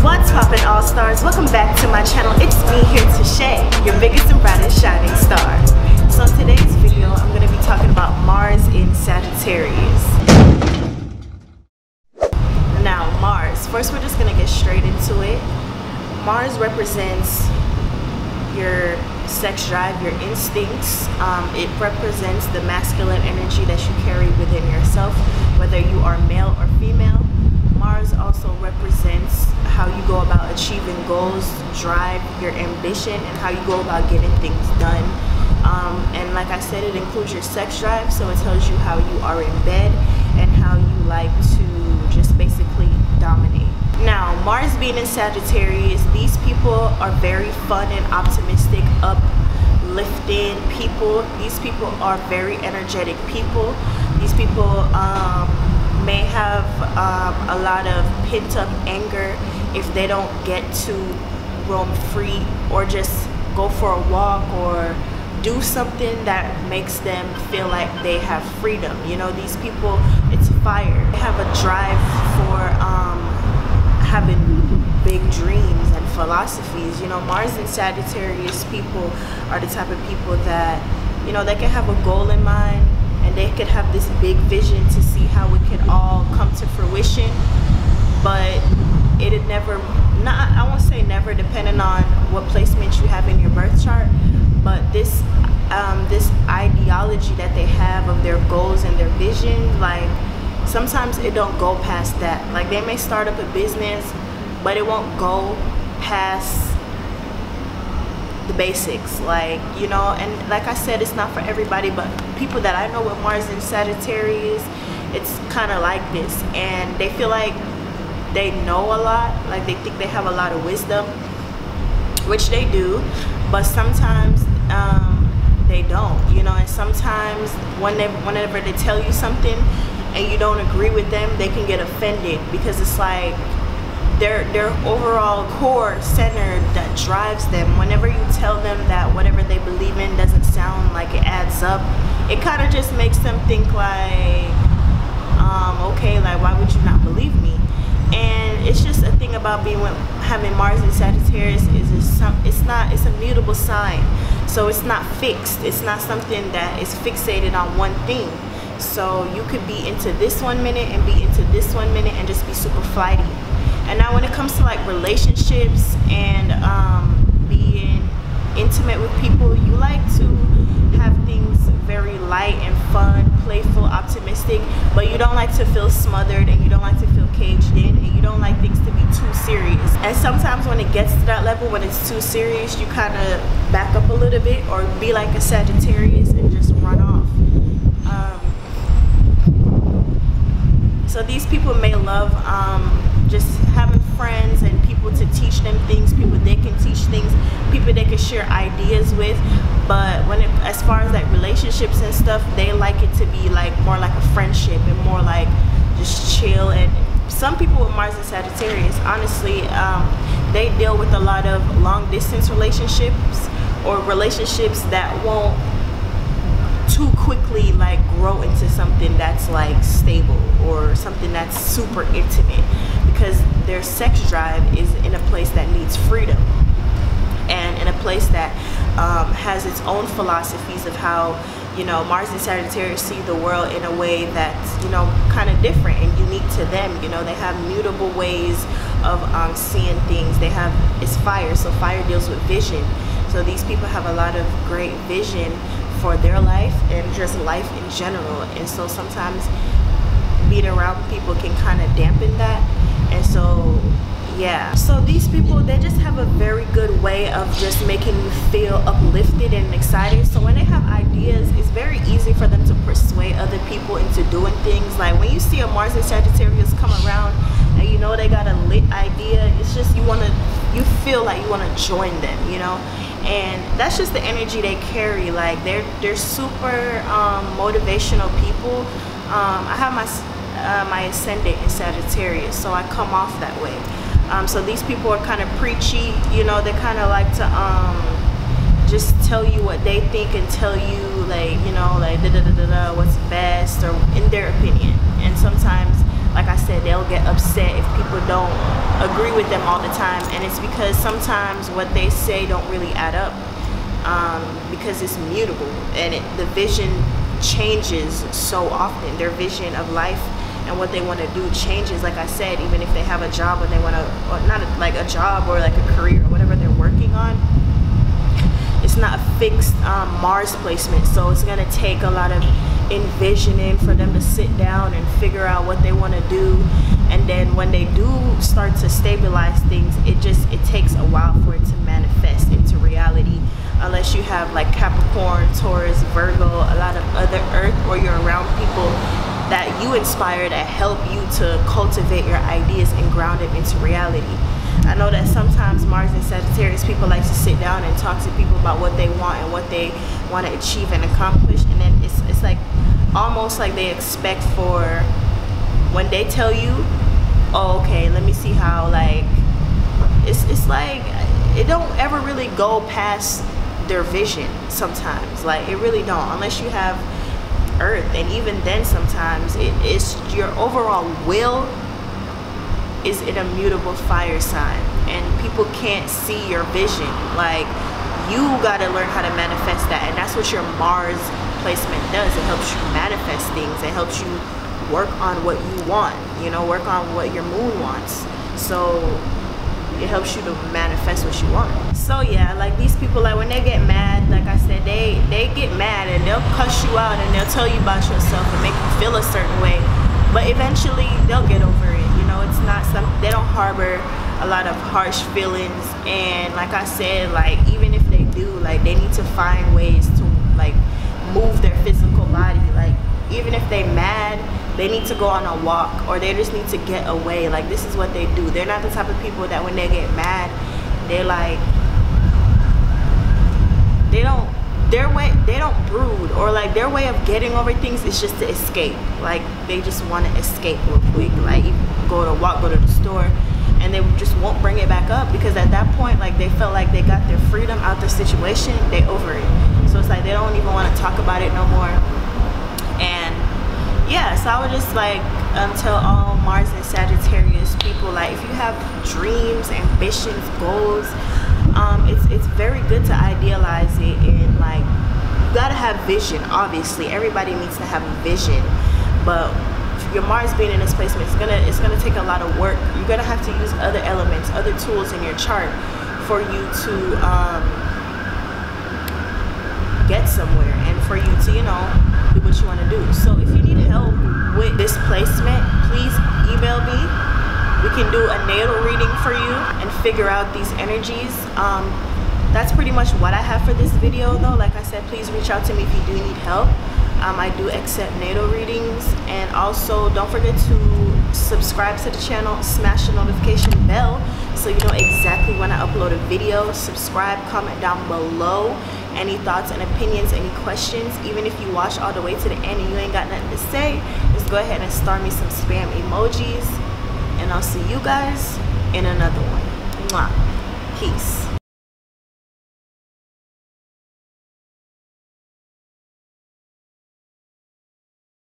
What's poppin' all stars? Welcome back to my channel. It's me here Tishae, your biggest and brightest shining star. So in today's video, I'm gonna be talking about Mars in Sagittarius. Now Mars, first we're just gonna get straight into it. Mars represents your sex drive, your instincts. Um, it represents the masculine energy that you carry within yourself, whether you are male or female. Mars also represents how you go about achieving goals, drive, your ambition, and how you go about getting things done. Um, and like I said, it includes your sex drive, so it tells you how you are in bed and how you like to just basically dominate. Now, Mars being in Sagittarius, these people are very fun and optimistic, uplifting people. These people are very energetic people. These people um, may have um, a lot of pent up anger if they don't get to roam free or just go for a walk or do something that makes them feel like they have freedom. You know, these people, it's fire. They have a drive for um, having big dreams and philosophies. You know, Mars and Sagittarius people are the type of people that, you know, they can have a goal in mind and they could have this big vision to see how it can all come to fruition but it'd never not i won't say never depending on what placement you have in your birth chart but this um, this ideology that they have of their goals and their vision like sometimes it don't go past that. Like they may start up a business but it won't go past the basics. Like you know and like i said it's not for everybody but people that i know with mars and sagittarius it's kind of like this. And they feel like they know a lot like they think they have a lot of wisdom which they do but sometimes um, they don't you know and sometimes when they, whenever they tell you something and you don't agree with them they can get offended because it's like their their overall core center that drives them. Whenever you tell them that whatever they believe in doesn't sound like it adds up it kind of just makes them think like um, okay like why would you not believe me and it's just a thing about being with having Mars and Sagittarius is it's, it's not it's a mutable sign. So it's not fixed. It's not something that is fixated on one thing. So you could be into this one minute and be into this one minute and just be super flighty. And now when it comes to like relationships and um, being intimate with people, you like to have things very light and fun, playful, optimistic, but you don't like to feel smothered and you don't like to feel caged in and you don't like things to be too serious. And sometimes when it gets to that level, when it's too serious, you kind of back up a little bit or be like a Sagittarius and just run off. Um, so these people may love um, just having friends and people to teach them things, people they can teach things, people they can share ideas with. But when it, as far as like relationships and stuff, they like it to be like more like a friendship and more like just chill. And some people with Mars and Sagittarius, honestly, um, they deal with a lot of long distance relationships or relationships that won't too quickly like grow into something that's like stable or something that's super intimate because their sex drive is in a place that needs freedom and in a place that um, has its own philosophies of how you know Mars and Sagittarius see the world in a way that's you know kind of different and unique to them you know. They have mutable ways of um, seeing things. They have it's fire so fire deals with vision. So these people have a lot of great vision for their life and just life in general. And so sometimes being around people can kind of dampen that. And so yeah. So these people they just have a very good way of just making you feel uplifted and excited. So when they have ideas it's very easy for them to persuade other people into doing things. Like when you see a Mars and Sagittarius come around and you know they got a lit idea it's just you want to you feel like you want to join them you know? And that's just the energy they carry. Like they're they're super um, motivational people. Um, I have my uh, my ascendant in Sagittarius, so I come off that way. Um, so these people are kind of preachy, you know, they kind of like to um, just tell you what they think and tell you like, you know, like da da da da, da what's best or in their opinion. And sometimes like I said, they'll get upset if people don't agree with them all the time, and it's because sometimes what they say don't really add up um, because it's mutable and it, the vision changes so often. Their vision of life and what they want to do changes. Like I said, even if they have a job and they want to, not a, like a job or like a career or whatever they're working on, it's not a fixed um, Mars placement. So it's gonna take a lot of envisioning for them to sit down and figure out what they want to do and then when they do start to stabilize things it just it takes a while for it to manifest into reality unless you have like capricorn taurus virgo a lot of other earth or you're around people that you inspire that help you to cultivate your ideas and ground them into reality. I know that sometimes Mars and Sagittarius people like to sit down and talk to people about what they want and what they want to achieve and accomplish and then it's, it's like almost like they expect for when they tell you oh okay let me see how like it's, it's like it don't ever really go past their vision sometimes like it really don't unless you have earth and even then sometimes it is your overall will is an immutable fire sign and people can't see your vision. Like you got to learn how to manifest that and that's what your mars placement does. It helps you manifest things. It helps you work on what you want you know work on what your moon wants. So it helps you to manifest what you want. So yeah like these people like when they get mad like i said they they get mad and they'll cuss you out and they'll tell you about yourself and make you feel a certain way. But eventually they'll get over it. You know it's not some they don't harbor a lot of harsh feelings. And like i said like even if they do like they need to find ways to like move their physical body. Like even if they mad they need to go on a walk or they just need to get away. Like this is what they do. They're not the type of people that when they get mad they're like they don't their way they don't brood or like their way of getting over things is just to escape. Like they just want to escape real quick like go to walk go to the store and they just won't bring it back up because at that point like they felt like they got their freedom out the situation they over it. So it's like they don't even want to talk about it no more. And yeah so i would just like um, tell all mars and sagittarius people like if you have dreams ambitions goals um, it's it's very good to idealize it and like you gotta have vision obviously everybody needs to have a vision but your Mars being in this placement, it's gonna it's gonna take a lot of work. You're gonna have to use other elements, other tools in your chart for you to um, get somewhere and for you to you know do what you want to do. So if you help with this placement, please email me. We can do a natal reading for you and figure out these energies. Um, that's pretty much what I have for this video though. Like I said, please reach out to me if you do need help. Um, I do accept natal readings and also don't forget to subscribe to the channel, smash the notification bell so you know exactly when I upload a video. Subscribe, comment down below any thoughts and opinions, any questions. Even if you watch all the way to the end and you ain't got nothing to say, just go ahead and star me some spam emojis and I'll see you guys in another one. Mwah. Peace.